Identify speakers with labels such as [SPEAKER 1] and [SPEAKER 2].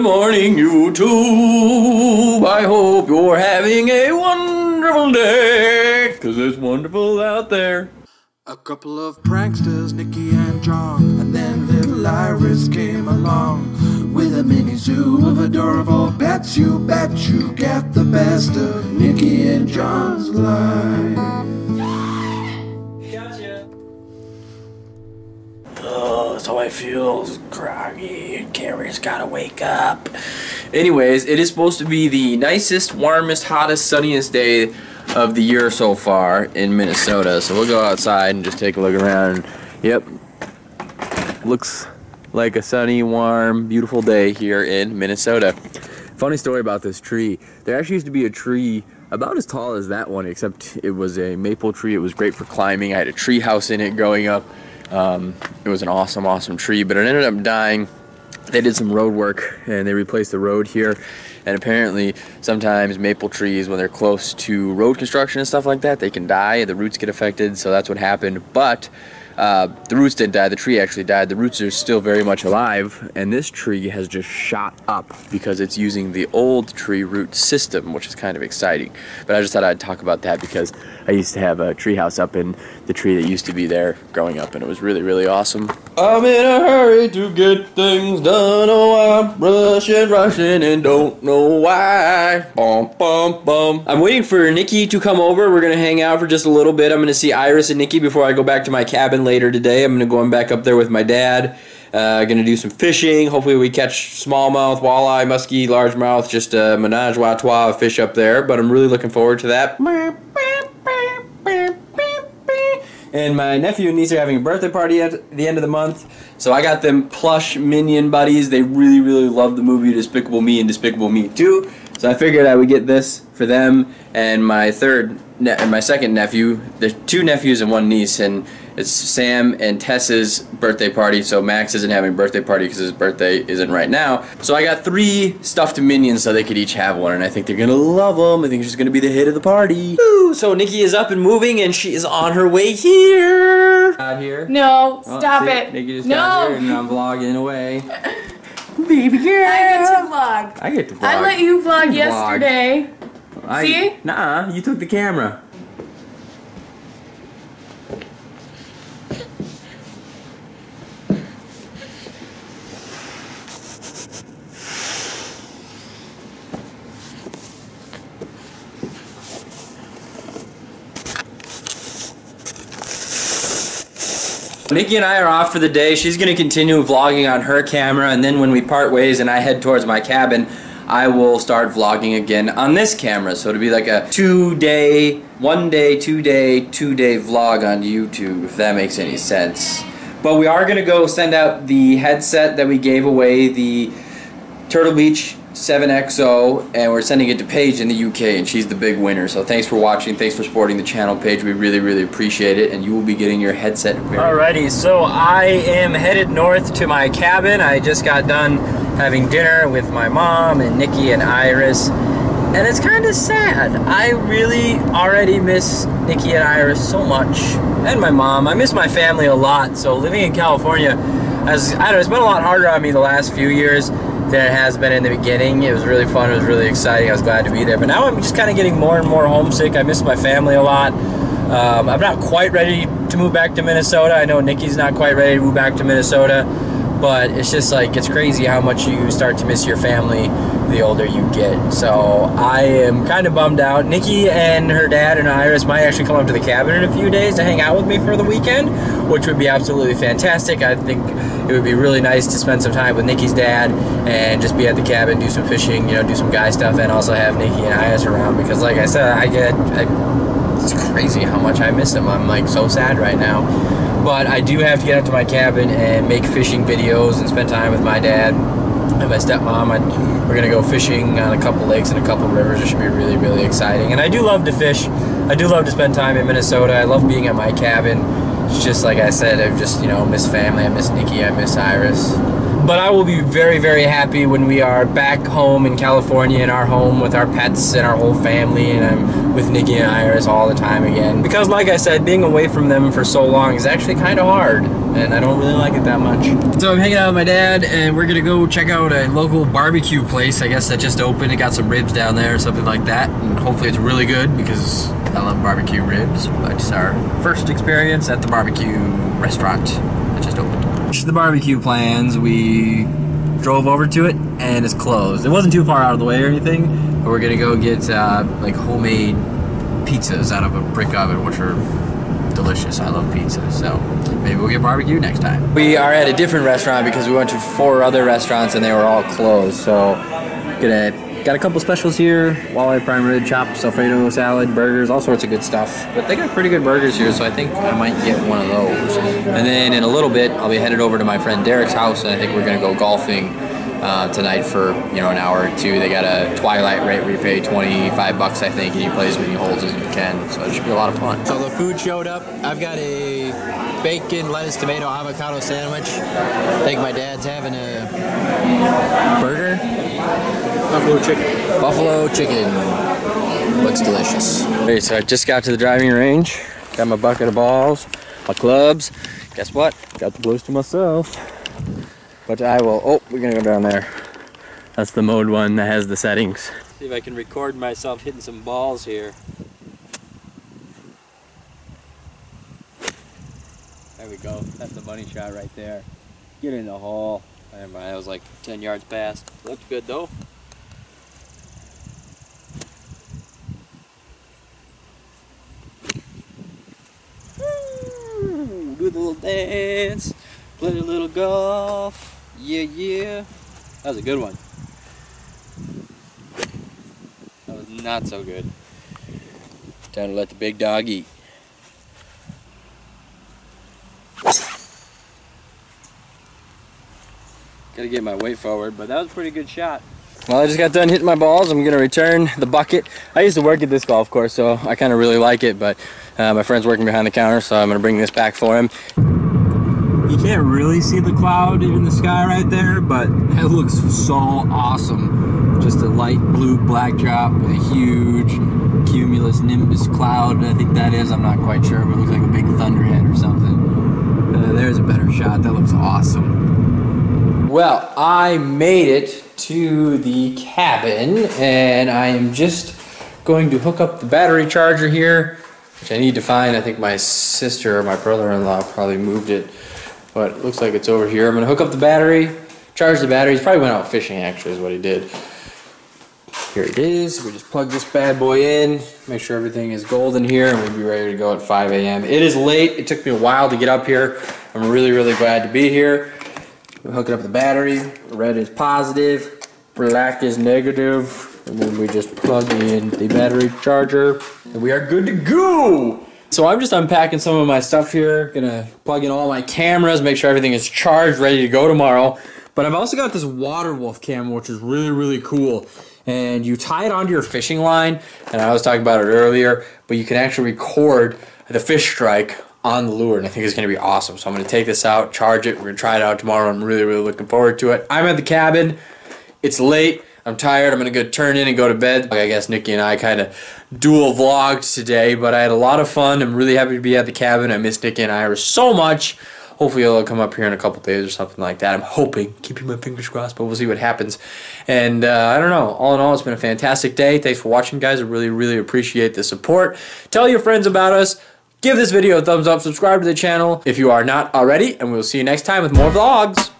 [SPEAKER 1] Good morning, YouTube. I hope you're having a wonderful day, cause it's wonderful out there.
[SPEAKER 2] A couple of pranksters, Nikki and John, and then little Iris came along with a mini zoo of adorable pets. You bet you get the best of Nikki and John's life.
[SPEAKER 1] So I feel groggy and Carrie's gotta wake up. Anyways, it is supposed to be the nicest, warmest, hottest, sunniest day of the year so far in Minnesota. So we'll go outside and just take a look around. Yep. Looks like a sunny, warm, beautiful day here in Minnesota. Funny story about this tree. There actually used to be a tree about as tall as that one, except it was a maple tree. It was great for climbing. I had a tree house in it growing up. Um, it was an awesome, awesome tree, but it ended up dying. They did some road work and they replaced the road here. And apparently, sometimes maple trees, when they're close to road construction and stuff like that, they can die. The roots get affected, so that's what happened. But uh, the roots didn't die. The tree actually died. The roots are still very much alive, and this tree has just shot up because it's using the old tree root system, which is kind of exciting. But I just thought I'd talk about that because I used to have a tree house up in the tree that used to be there growing up, and it was really, really awesome. I'm in a hurry to get things done. Oh, I'm rushing, rushing, and don't know why. Bum, bum, bum. I'm waiting for Nikki to come over. We're gonna hang out for just a little bit. I'm gonna see Iris and Nikki before I go back to my cabin later today. I'm gonna go back up there with my dad. Uh, gonna do some fishing. Hopefully, we catch smallmouth, walleye, muskie, largemouth, just a menage a trois of fish up there. But I'm really looking forward to that. And my nephew and niece are having a birthday party at the end of the month. So I got them plush Minion buddies. They really, really love the movie Despicable Me and Despicable Me 2. So I figured I would get this for them and my third ne- and my second nephew. There's two nephews and one niece, and it's Sam and Tessa's birthday party. So Max isn't having a birthday party because his birthday isn't right now. So I got three stuffed minions so they could each have one, and I think they're gonna love them. I think she's gonna be the hit of the party. Woo! So Nikki is up and moving, and she is on her way here. Out here.
[SPEAKER 3] No,
[SPEAKER 1] Oh,
[SPEAKER 3] stop
[SPEAKER 1] see?
[SPEAKER 3] it.
[SPEAKER 1] Nikki just got here and. I'm vlogging away. Baby girl.
[SPEAKER 3] I get to vlog.
[SPEAKER 1] I get to vlog.
[SPEAKER 3] I let you vlog
[SPEAKER 1] You vlog.
[SPEAKER 3] yesterday.
[SPEAKER 1] I-
[SPEAKER 3] See?
[SPEAKER 1] Nah, you took the camera. Nikki and I are off for the day. She's going to continue vlogging on her camera, and then when we part ways and I head towards my cabin, I will start vlogging again on this camera. So it'll be like a two day, one day, two day, two day vlog on YouTube, if that makes any sense. But we are going to go send out the headset that we gave away, the Turtle Beach 7XO, and we're sending it to Paige in the UK, and she's the big winner. So thanks for watching. Thanks for supporting the channel, Paige. We really, really appreciate it, and you will be getting your headset very Alrighty, so I am headed north to my cabin. I just got done having dinner with my mom and Nikki and Iris, and it's kind of sad. I really already miss Nikki and Iris so much, and my mom. I miss my family a lot. So living in California has, I don't know, it's been a lot harder on me the last few years than it has been in the beginning. It was really fun. It was really exciting. I was glad to be there. But now I'm just kind of getting more and more homesick. I miss my family a lot. Um, I'm not quite ready to move back to Minnesota. I know Nikki's not quite ready to move back to Minnesota. But it's just like, it's crazy how much you start to miss your family the older you get. So I am kind of bummed out. Nikki and her dad and Iris might actually come up to the cabin in a few days to hang out with me for the weekend, which would be absolutely fantastic. I think it would be really nice to spend some time with Nikki's dad and just be at the cabin, do some fishing, you know, do some guy stuff, and also have Nikki and Iris around because, like I said, I get. I, it's crazy how much I miss them. I'm like so sad right now. But I do have to get up to my cabin and make fishing videos and spend time with my dad and my stepmom. I, we're gonna go fishing on a couple lakes and a couple rivers. It should be really, really exciting. And I do love to fish. I do love to spend time in Minnesota. I love being at my cabin. It's just like I said, I've just you know miss family. I miss Nikki. I miss Iris. But I will be very, very happy when we are back home in California in our home with our pets and our whole family and I'm with Nikki and Iris all the time again. Because like I said, being away from them for so long is actually kind of hard and I don't really like it that much. So I'm hanging out with my dad and we're gonna go check out a local barbecue place, I guess that just opened. It got some ribs down there or something like that. And hopefully it's really good because I love barbecue ribs. But it's our first experience at the barbecue restaurant that just opened. The barbecue plans, we drove over to it and it's closed. It wasn't too far out of the way or anything, but we're gonna go get uh, like homemade pizzas out of a brick oven, which are delicious. I love pizza, so maybe we'll get barbecue next time. We are at a different restaurant because we went to four other restaurants and they were all closed. So gonna got a couple specials here: walleye prime rib, chops, alfredo salad, burgers, all sorts of good stuff. But they got pretty good burgers here, so I think I might get one of those. And then in a little bit, I'll be headed over to my friend Derek's house, and I think we're gonna go golfing. Uh, tonight for you know an hour or two. They got a twilight rate where you pay 25 bucks, I think, and you play as many holes as you can. So it should be a lot of fun. So the food showed up. I've got a bacon, lettuce, tomato, avocado sandwich. I think my dad's having a burger. Buffalo chicken. Buffalo chicken. Looks delicious. Okay, so I just got to the driving range. Got my bucket of balls, my clubs. Guess what? Got the place to myself. But I will, oh, we're gonna go down there. That's the mode one that has the settings. See if I can record myself hitting some balls here. There we go. That's the bunny shot right there. Get in the hole. Never mind, that was like 10 yards past. Looked good though. Woo! Do the little dance. Play a little golf. Yeah, yeah. That was a good one. That was not so good. Time to let the big dog eat. Gotta get my weight forward, but that was a pretty good shot. Well, I just got done hitting my balls. I'm gonna return the bucket. I used to work at this golf course, so I kind of really like it, but uh, my friend's working behind the counter, so I'm gonna bring this back for him. You can't really see the cloud in the sky right there, but it looks so awesome. Just a light blue black drop with a huge cumulus nimbus cloud. I think that is. I'm not quite sure, but it looks like a big thunderhead or something. Uh, there's a better shot. That looks awesome. Well, I made it to the cabin, and I am just going to hook up the battery charger here, which I need to find. I think my sister or my brother-in-law probably moved it but it looks like it's over here. I'm gonna hook up the battery, charge the battery. He probably went out fishing actually is what he did. Here it is. We just plug this bad boy in, make sure everything is golden here, and we'll be ready to go at 5 a.m. It is late. It took me a while to get up here. I'm really, really glad to be here. We're hooking up the battery. Red is positive, black is negative, and then we just plug in the battery charger, and we are good to go. So I'm just unpacking some of my stuff here, gonna plug in all my cameras, make sure everything is charged, ready to go tomorrow. But I've also got this Water Wolf camera, which is really, really cool. And you tie it onto your fishing line, and I was talking about it earlier, but you can actually record the fish strike on the lure, and I think it's gonna be awesome. So I'm gonna take this out, charge it, we're gonna try it out tomorrow. I'm really, really looking forward to it. I'm at the cabin, it's late. I'm tired. I'm gonna go turn in and go to bed. I guess Nikki and I kind of dual vlogged today, but I had a lot of fun. I'm really happy to be at the cabin. I miss Nikki and Iris so much. Hopefully it'll come up here in a couple days or something like that. I'm hoping, keeping my fingers crossed, but we'll see what happens. And uh, I don't know. All in all, it's been a fantastic day. Thanks for watching, guys. I really, really appreciate the support. Tell your friends about us. Give this video a thumbs up. Subscribe to the channel if you are not already, and we'll see you next time with more vlogs.